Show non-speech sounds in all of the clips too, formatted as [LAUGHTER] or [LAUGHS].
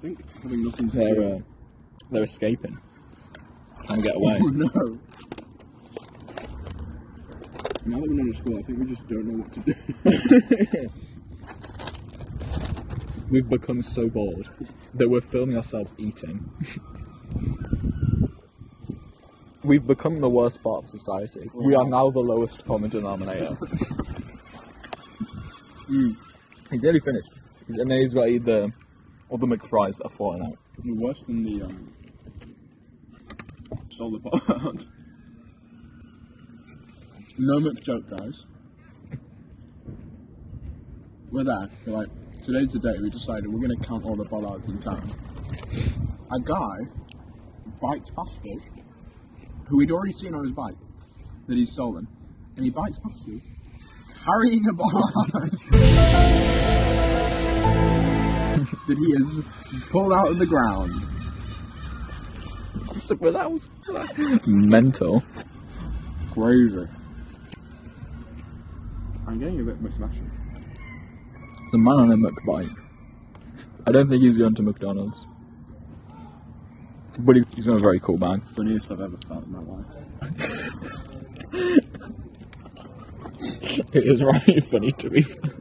think having nothing to They're do. uh, they're escaping, trying to get away. Oh no. Now that we're not at school, I think we just don't know what to do. [LAUGHS] We've become so bored that we're filming ourselves eating. [LAUGHS] We've become the worst part of society. We are now the lowest common denominator. Mm. [LAUGHS] He's nearly finished. He's, and then he's got to eat the all the McFries are falling out. Worse than the um, solar [LAUGHS] part. no McJoke, guys. We're there. We're like, today's the day we decided we're going to count all the bollards in town. A guy bikes past us, who we'd already seen on his bike, that he's stolen, and he bikes past us, carrying a bollard [LAUGHS] [LAUGHS] that he has pulled out of the ground. So, but that was mental. Crazy. I'm getting a bit mismatched. There's a man on a McBike. I don't think he's going to McDonald's. But he's, he's got a very cool bag. Funniest I've ever felt in my life. [LAUGHS] It is very funny to be fair.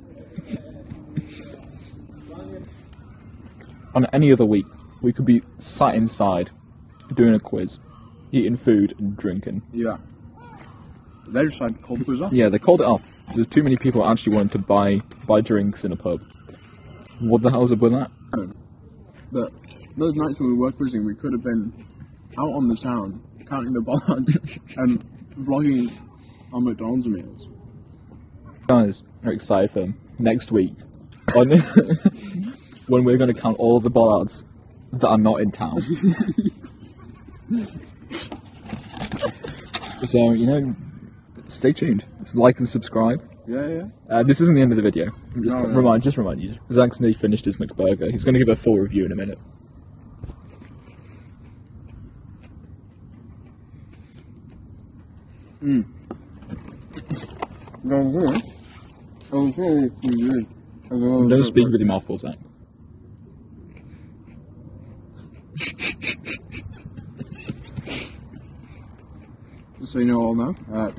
On any other week, we could be sat inside doing a quiz, eating food and drinking. Yeah. They decided to call the quiz off. Yeah, they called it off. There's too many people actually wanting to buy buy drinks in a pub. What the hell's up with that? But those nights when we were quizzing, we could have been out on the town, counting the bollards [LAUGHS] and vlogging our McDonald's meals. Guys are excited for next week on [LAUGHS] when we're going to count all the bollards that are not in town. [LAUGHS] so you know, stay tuned. Just like and subscribe. Yeah, yeah. Uh, this isn't the end of the video. I'm just No, no. remind, just remind you. Zach's nearly finished his McBurger. He's going to give a full review in a minute. Don't speak with your mouth full, Zach. So you know all now. Uh,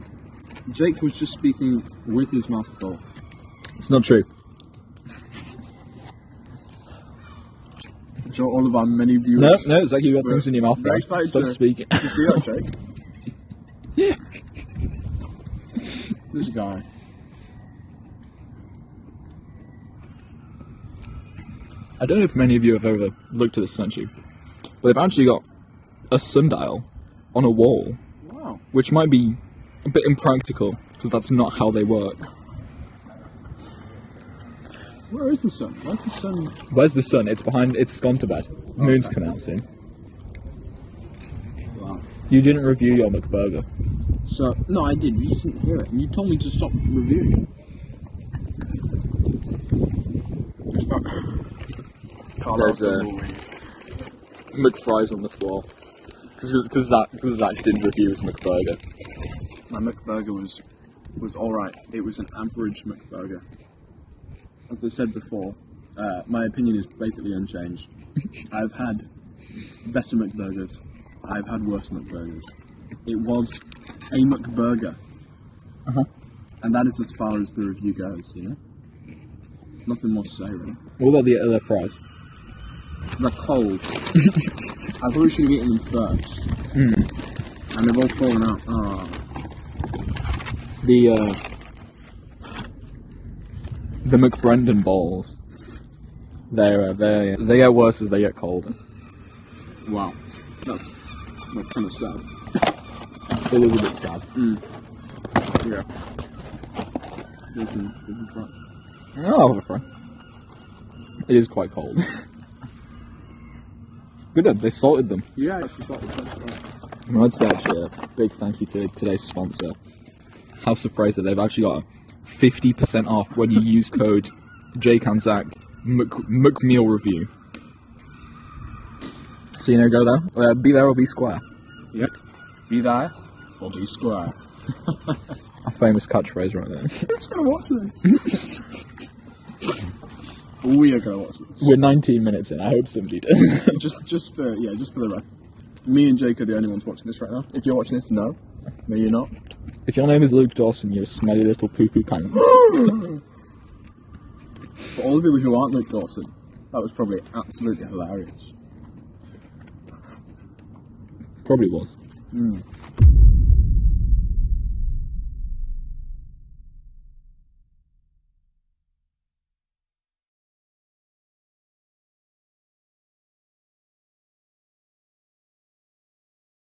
Jake was just speaking with his mouth full. It's not true. So all of our many viewers. No, no, Zach, you got things in your mouth. Right? Stop to- speaking. You see that, Jake? Yeah. [LAUGHS] This guy. I don't know if many of you have ever looked at the statue, but they've actually got a sundial on a wall. Which might be a bit impractical because that's not how they work. Where is the sun? Where's the sun? Where's the sun? It's behind. It's gone to bed. Moon's come out soon. Wow. You didn't review your McBurger. So no, I did. You just didn't hear it, and you told me to stop reviewing it. There's a McFries on the floor because Zach, Zach didn't review his McBurger. My McBurger was was all right. It was an average McBurger. As I said before, uh, my opinion is basically unchanged. [LAUGHS] I've had better McBurgers. I've had worse McBurgers. It was a McBurger, Uh-huh. and that is as far as the review goes. You know, nothing more to say really. What about the other fries? They're cold. [LAUGHS] I thought we should have eaten them first. And they've all fallen out. Oh. The uh, the McBrendan balls. They're uh, they they get worse as they get colder. Wow. That's that's kind of sad. It is a bit sad. Yeah. Bacon, bacon crunch. Oh, I'll have a fry. It is quite cold. [LAUGHS] Good, uh, they salted them. Yeah, I actually right. And I'd say actually a big thank you to today's sponsor, House of Fraser. They've actually got a 50% off when you use code jakeandzac Mc, McMeal Review. So, you know, go there. Uh, be there or be square. Yep. Be there or be square. [LAUGHS] A famous catchphrase right there. Who's gonna watch this? We are gonna watch this. We're 19 minutes in. I hope somebody does. [LAUGHS] just, just for yeah, just for the record. Me and Jake are the only ones watching this right now. If you're watching this, no, no, you're not. if your name is Luke Dawson, you're a smelly little poo poo pants. [LAUGHS] For all the people who aren't Luke Dawson, that was probably absolutely hilarious. Probably was. Mm.